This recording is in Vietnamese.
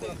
Iya,